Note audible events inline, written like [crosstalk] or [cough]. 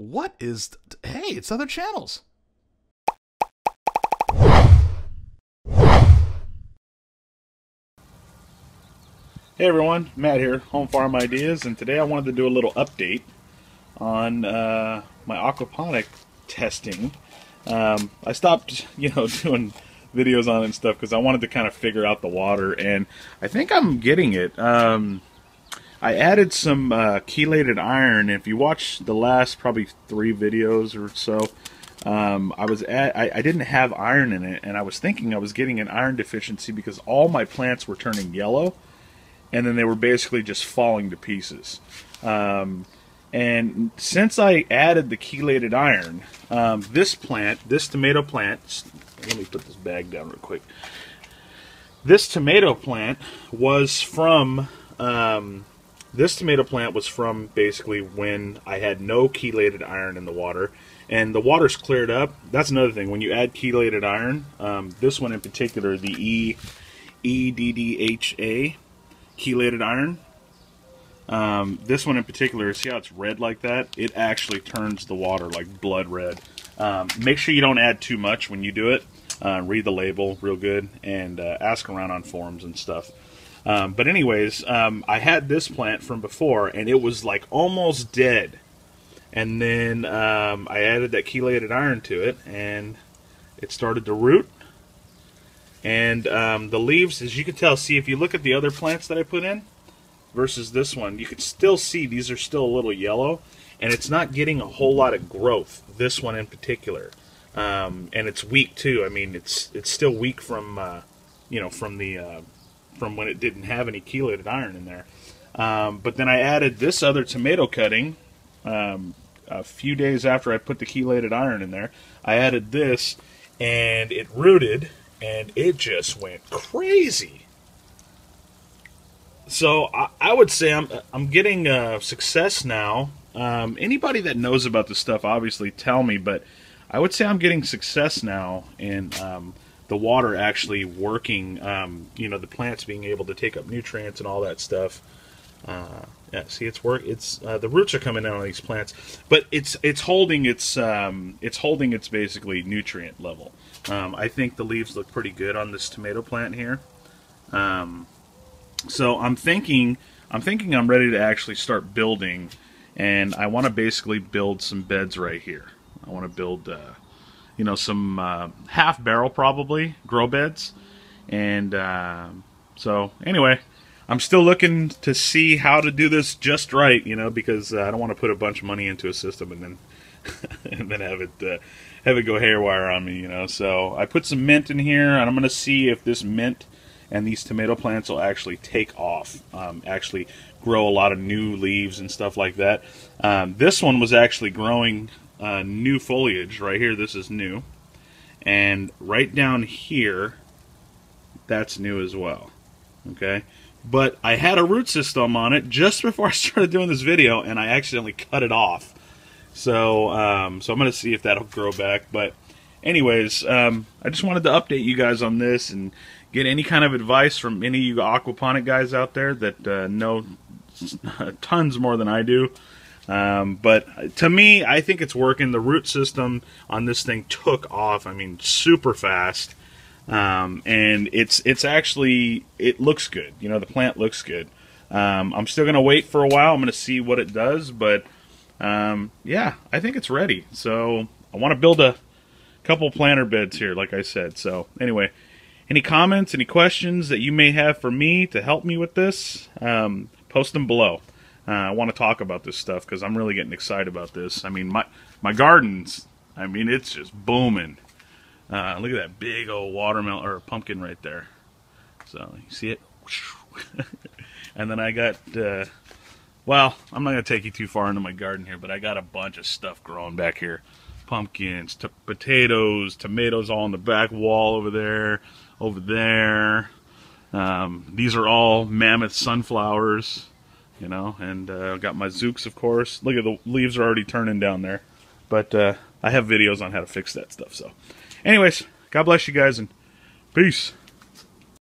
What is. Hey, it's other channels. Hey everyone, Matt here, Home Farm Ideas, and today I wanted to do a little update on uh, my aquaponic testing. Um, I stopped, [laughs] you know, doing videos on it and stuff because I wanted to kind of figure out the water, and I think I'm getting it. Um, I added some uh, chelated iron. If you watch the last probably three videos or so, um, I was at, I, I didn't have iron in it, and I was thinking I was getting an iron deficiency because all my plants were turning yellow and then they were basically just falling to pieces. Um, and since I added the chelated iron, um, this plant, this tomato plant, let me put this bag down real quick. This tomato plant was from, um, this tomato plant was from basically when I had no chelated iron in the water. And the water's cleared up. That's another thing. When you add chelated iron, um, this one in particular, the E EDDHA, chelated iron. Um, this one in particular, see how it's red like that? It actually turns the water like blood red. Um, make sure you don't add too much when you do it. Uh, read the label real good and uh, ask around on forums and stuff. Um, but anyways, um, I had this plant from before and it was like almost dead. And then um, I added that chelated iron to it and it started to root and um, the leaves, as you can tell, see if you look at the other plants that I put in versus this one, you can still see these are still a little yellow, and it's not getting a whole lot of growth. This one in particular, um, and it's weak too. I mean, it's it's still weak from uh, you know from the uh, from when it didn't have any chelated iron in there. Um, but then I added this other tomato cutting um, a few days after I put the chelated iron in there. I added this, and it rooted and it just went crazy. So I, I would say I'm I'm getting uh, success now. Um, anybody that knows about this stuff, obviously, tell me. But I would say I'm getting success now in um, the water actually working. Um, you know, the plants being able to take up nutrients and all that stuff. Uh, yeah, see, it's work. It's uh, the roots are coming out on these plants, but it's it's holding its um, it's holding its basically nutrient level. Um, I think the leaves look pretty good on this tomato plant here. Um, so I'm thinking I'm thinking I'm ready to actually start building, and I want to basically build some beds right here. I want to build, uh, you know, some uh, half barrel probably grow beds, and uh, so anyway. I'm still looking to see how to do this just right, you know, because uh, I don't want to put a bunch of money into a system and then [laughs] and then have it uh, have it go haywire on me, you know. So I put some mint in here, and I'm going to see if this mint and these tomato plants will actually take off, um, actually grow a lot of new leaves and stuff like that. Um, this one was actually growing uh, new foliage right here. This is new, and right down here, that's new as well. Okay, but I had a root system on it just [laughs] before I started doing this video, and I accidentally cut it off. So, um, so I'm going to see if that'll grow back. But, anyways, um, I just wanted to update you guys on this and get any kind of advice from any of you aquaponic guys out there that uh, know [laughs] tons more than I do. Um, but to me, I think it's working. The root system on this thing took off. I mean, super fast. Um, and it's it's actually it looks good. You know, the plant looks good. Um, I'm still gonna wait for a while. I'm gonna see what it does, but um, yeah, I think it's ready. So I want to build a couple planter beds here, like I said. So anyway, any comments, any questions that you may have for me to help me with this, um, post them below. Uh, I want to talk about this stuff because I'm really getting excited about this. I mean, my my gardens. I mean, it's just booming. Uh, look at that big old watermelon or pumpkin right there. So you see it, [laughs] and then I got. Uh, well, I'm not gonna take you too far into my garden here, but I got a bunch of stuff growing back here: pumpkins, potatoes, tomatoes, all on the back wall over there, over there. Um, these are all mammoth sunflowers, you know, and uh, got my zooks, of course. Look at the leaves are already turning down there, but uh, I have videos on how to fix that stuff. So. Anyways, God bless you guys and peace.